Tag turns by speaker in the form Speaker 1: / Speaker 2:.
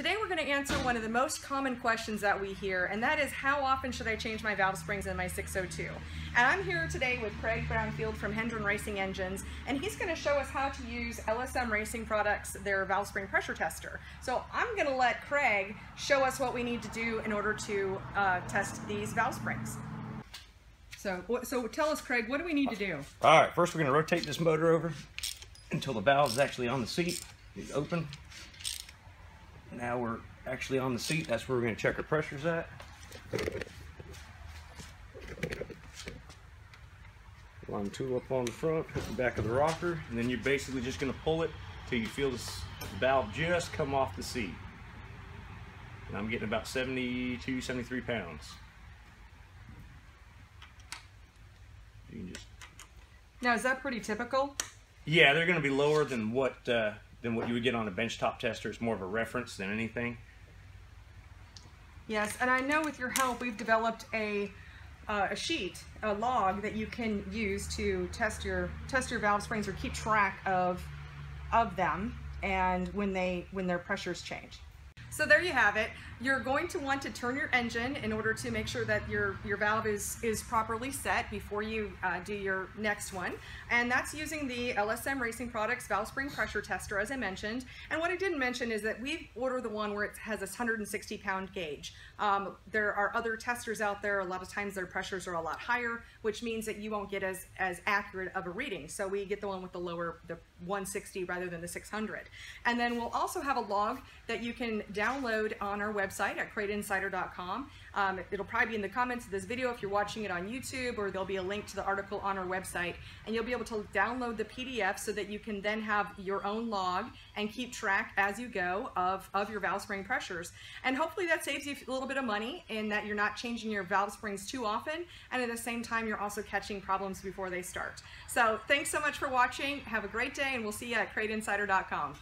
Speaker 1: Today we're going to answer one of the most common questions that we hear, and that is how often should I change my valve springs in my 602? And I'm here today with Craig Brownfield from Hendren Racing Engines, and he's going to show us how to use LSM Racing Products, their valve spring pressure tester. So I'm going to let Craig show us what we need to do in order to uh, test these valve springs. So, so tell us, Craig, what do we need to do?
Speaker 2: All right, first we're going to rotate this motor over until the valve is actually on the seat. It's open. Now we're actually on the seat. That's where we're going to check our pressures at. Line the tool up on the front, hook the back of the rocker, and then you're basically just going to pull it till you feel this valve just come off the seat. And I'm getting about 72, 73 pounds. You can just
Speaker 1: Now, is that pretty typical?
Speaker 2: Yeah, they're going to be lower than what uh, than what you would get on a benchtop tester. It's more of a reference than anything.
Speaker 1: Yes, and I know with your help, we've developed a uh, a sheet, a log that you can use to test your test your valve springs or keep track of of them and when they when their pressures change. So there you have it. You're going to want to turn your engine in order to make sure that your, your valve is, is properly set before you uh, do your next one. And that's using the LSM Racing Products Valve Spring Pressure Tester, as I mentioned. And what I didn't mention is that we order the one where it has a 160 pound gauge. Um, there are other testers out there. A lot of times their pressures are a lot higher, which means that you won't get as, as accurate of a reading. So we get the one with the lower, the 160 rather than the 600. And then we'll also have a log that you can download on our website at crateinsider.com. Um, it'll probably be in the comments of this video if you're watching it on YouTube, or there'll be a link to the article on our website. And you'll be able to download the PDF so that you can then have your own log and keep track as you go of, of your valve spring pressures. And hopefully that saves you a little bit of money in that you're not changing your valve springs too often. And at the same time, you're also catching problems before they start. So thanks so much for watching. Have a great day, and we'll see you at crateinsider.com.